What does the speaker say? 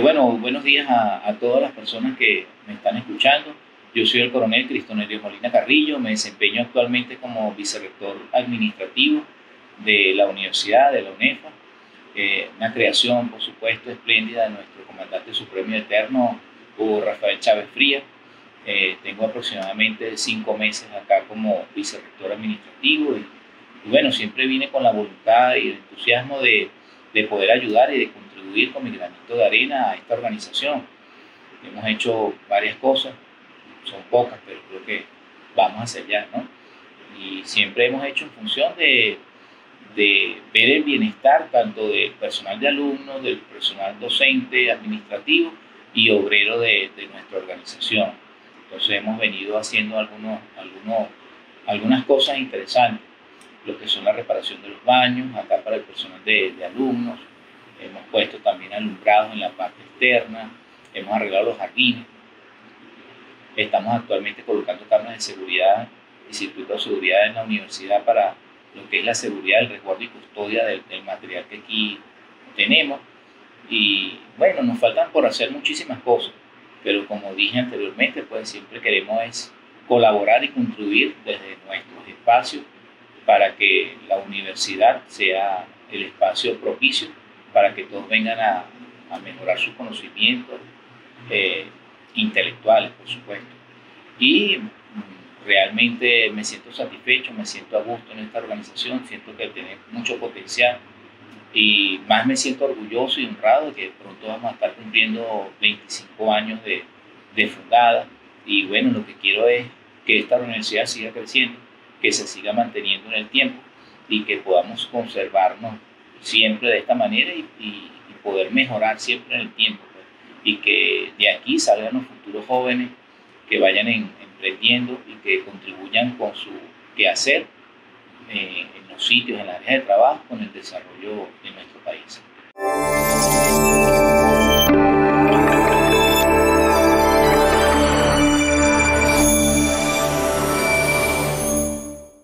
bueno, buenos días a, todas las personas que me están escuchando. Yo soy el coronel Cristonelio Molina Carrillo, me desempeño actualmente como vicerrector administrativo de la universidad, de la UNEFA. Eh, una creación, por supuesto, espléndida de nuestro comandante supremo eterno, Hugo Rafael Chávez Fría. Eh, tengo aproximadamente cinco meses acá como vicerrector administrativo y, y, bueno, siempre vine con la voluntad y el entusiasmo de, de poder ayudar y de contribuir con mi granito de arena a esta organización. Hemos hecho varias cosas, son pocas, pero creo que vamos hacia allá, ¿no? Y siempre hemos hecho en función de, de ver el bienestar tanto del personal de alumnos, del personal docente, administrativo y obrero de, de nuestra organización. Entonces hemos venido haciendo algunos, algunos, algunas cosas interesantes, lo que son la reparación de los baños, acá para el personal de, de alumnos, hemos puesto también alumbrados en la parte externa, hemos arreglado los jardines, Estamos actualmente colocando cámaras de seguridad y circuitos de seguridad en la universidad para lo que es la seguridad, el resguardo y custodia del, del material que aquí tenemos. Y bueno, nos faltan por hacer muchísimas cosas, pero como dije anteriormente, pues siempre queremos es colaborar y contribuir desde nuestros espacios para que la universidad sea el espacio propicio para que todos vengan a, a mejorar sus conocimientos, eh, intelectuales, por supuesto. Y mm, realmente me siento satisfecho, me siento a gusto en esta organización, siento que tiene mucho potencial y más me siento orgulloso y honrado de que pronto vamos a estar cumpliendo 25 años de, de fundada y bueno, lo que quiero es que esta universidad siga creciendo, que se siga manteniendo en el tiempo y que podamos conservarnos siempre de esta manera y, poder mejorar siempre en el tiempo y que de aquí salgan los futuros jóvenes que vayan en, emprendiendo y que contribuyan con su quehacer eh, en los sitios, en las áreas de trabajo, con el desarrollo de nuestro.